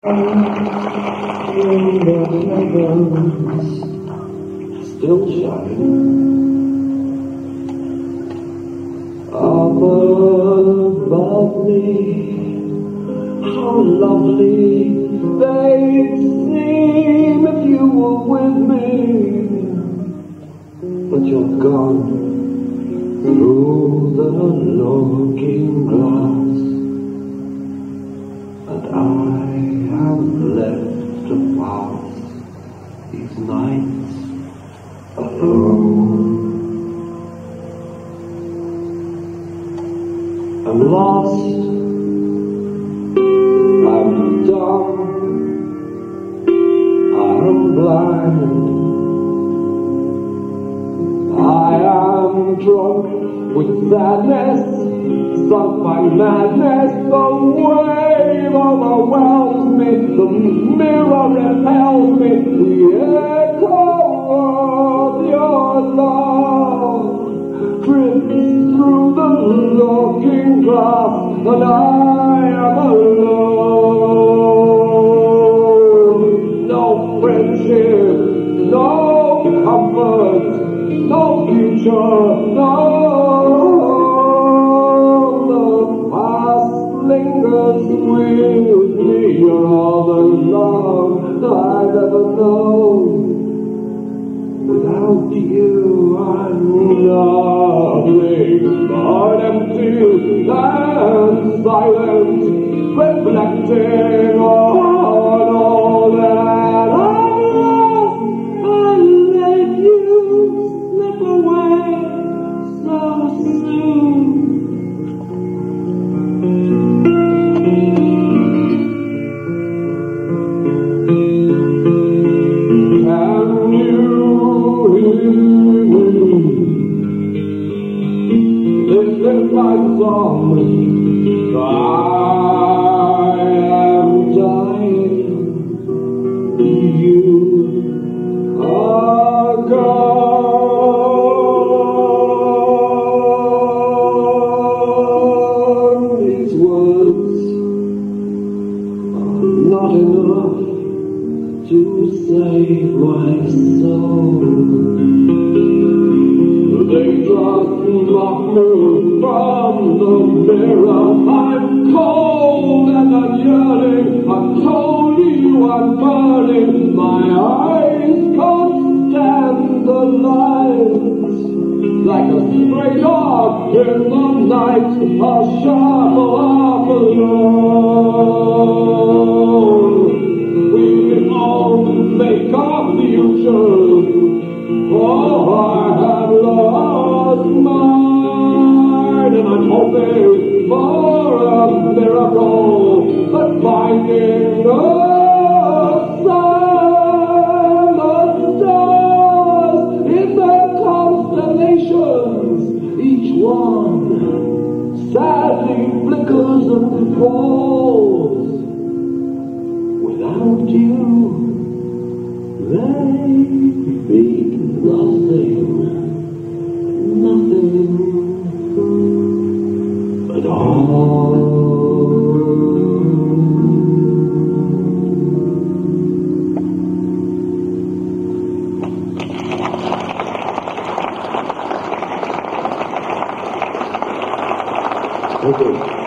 Still shining up above me. How lovely they'd seem if you were with me, but you're gone through the looking glass, these nights alone. I'm lost, I'm dumb, I'm blind, I am drunk with sadness, sunk by madness, the wave overwhelms me, the mirror repels me, the echo of your love drifts through the looking glass, and I am alone. No friendship, no comfort, no future, no. Known. Without you, I'm nothing but empty and silent, reflecting not enough to save my soul. Stray dog in the night, a sharp laugh Without you, mean nothing, nothing all. Okay.